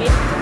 เ